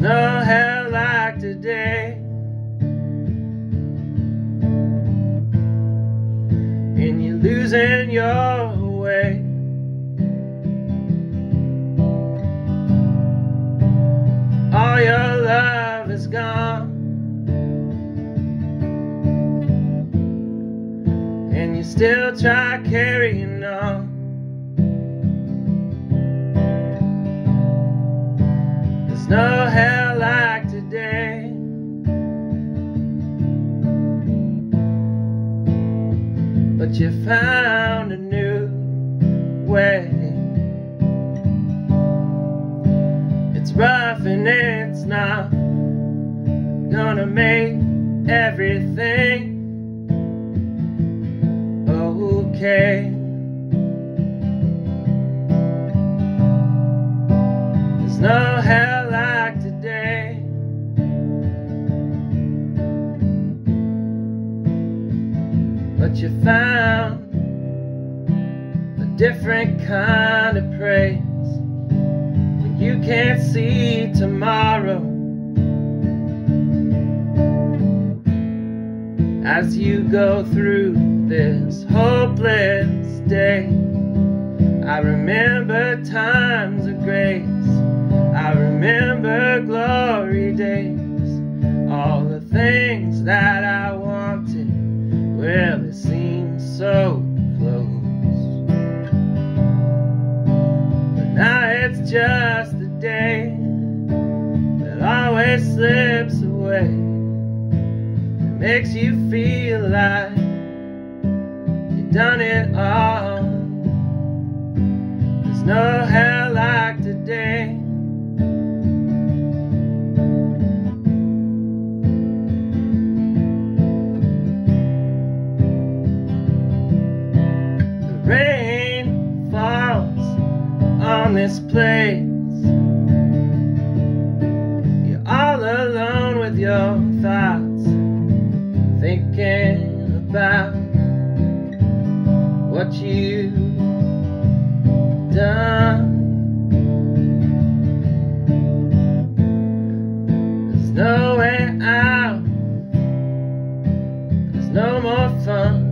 No hell like today. And you're losing your way. All your love is gone. And you still try carrying on. No hell But you found a new way. It's rough and it's not gonna make everything But you found a different kind of praise when you can't see tomorrow. As you go through this hopeless day, I remember times of grace. I remember glory days. All the things that I so close. But now it's just a day that always slips away. It makes you feel like you've done it all. There's no hell place. You're all alone with your thoughts Thinking about what you've done. There's no way out. There's no more fun.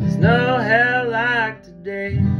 There's no hell like today.